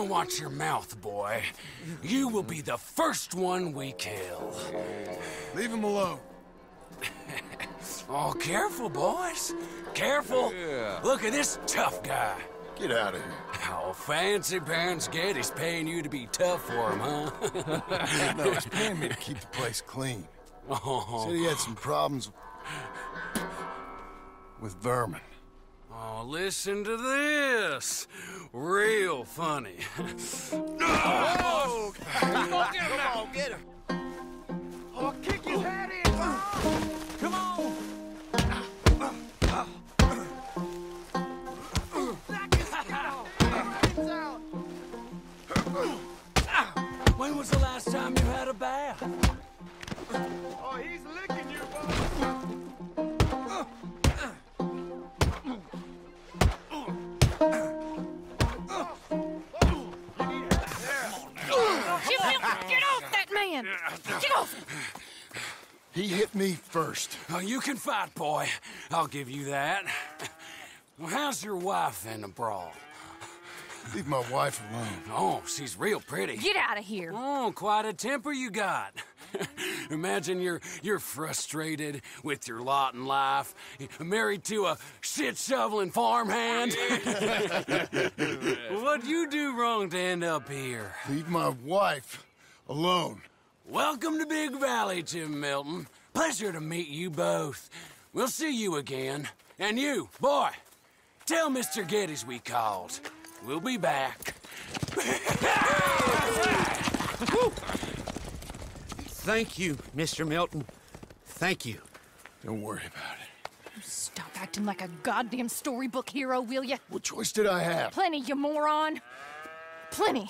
to watch your mouth, boy. You will be the first one we kill. Leave him alone. Oh, careful, boys. Careful. Look at this tough guy. Get out of here. Oh, fancy pants Get. Geddes paying you to be tough for him, huh? No, he's paying me to keep the place clean. oh, Said he had some problems with vermin. Oh, listen to this. Real funny. Oh kick his head in Come on When was the last time you had a bath? Oh, he's licking Get, get off that man! Get off! He hit me first. Oh, you can fight, boy. I'll give you that. Well, how's your wife in the brawl? Leave my wife alone. Oh, she's real pretty. Get out of here! Oh, quite a temper you got. Imagine you're you're frustrated with your lot in life, married to a shit shoveling farmhand. What'd you do wrong to end up here? Leave my wife alone. Welcome to Big Valley, Jim Milton. Pleasure to meet you both. We'll see you again. And you, boy, tell Mr. Geddes we called. We'll be back. Thank you, Mr. Milton. Thank you. Don't worry about it. Stop acting like a goddamn storybook hero, will ya? What choice did I have? Plenty, you moron! Plenty!